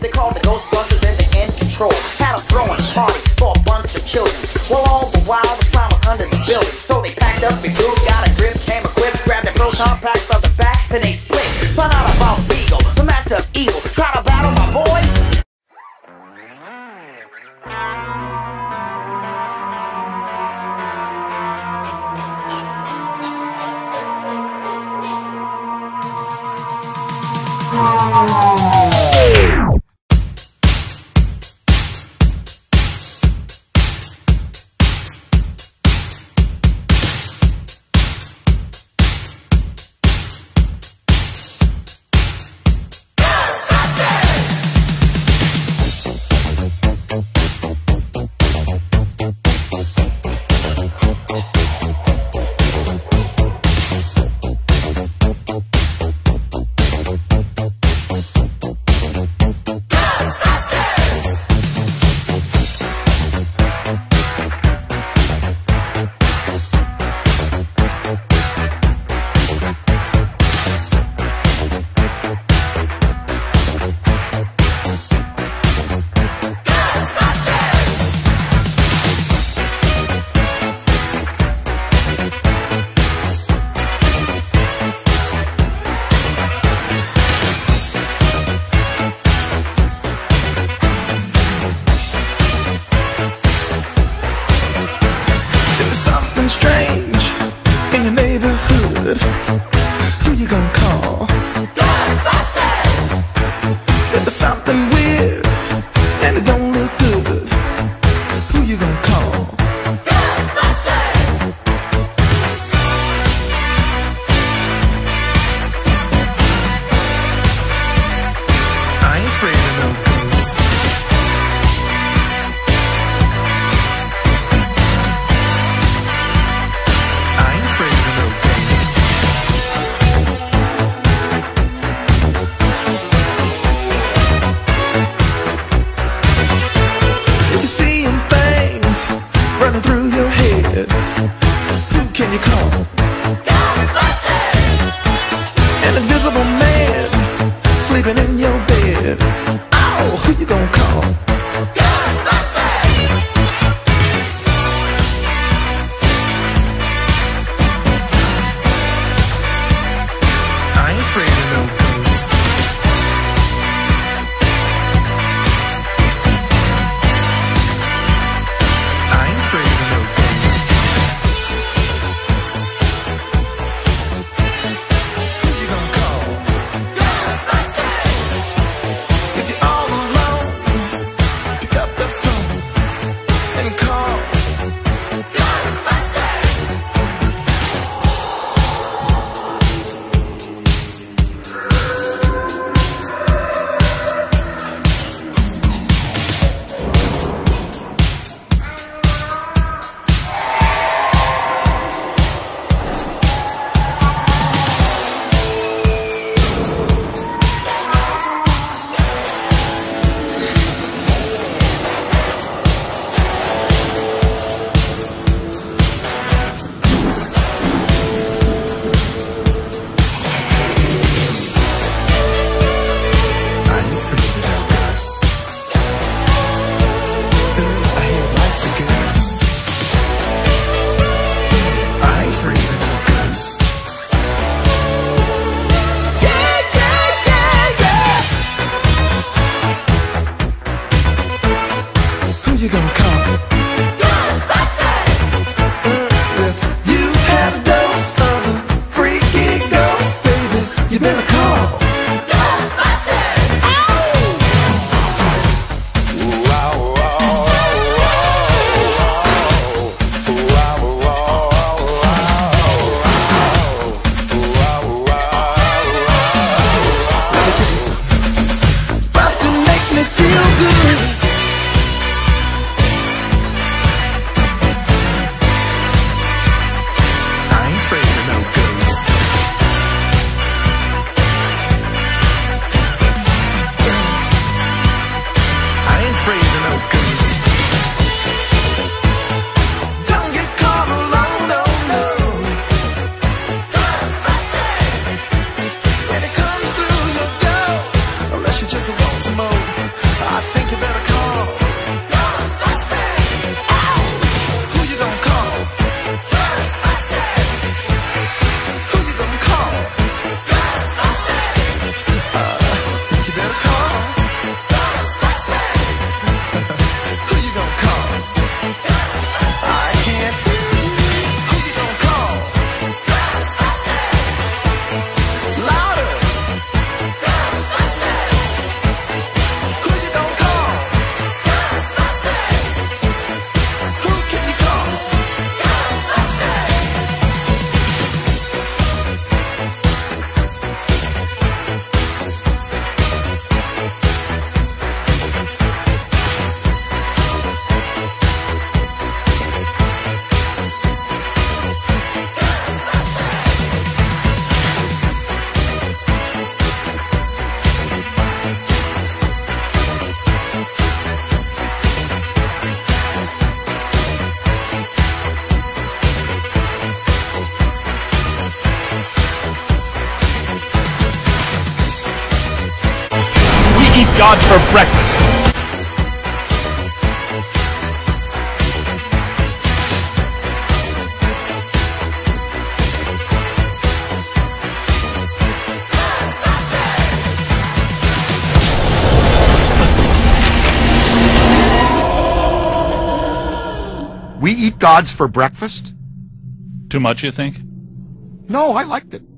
They called the Ghostbusters and they in control. Had a throwing party for a bunch of children. Well, all the while the slime was under the building. So they packed up boots, got a grip, came equipped, grabbed their proton packs on the back, then they split. Found out about Vigo, the master of evil. Try to battle my boys. If something who can Yeah. Gods for breakfast. We eat gods for breakfast? Too much, you think? No, I liked it.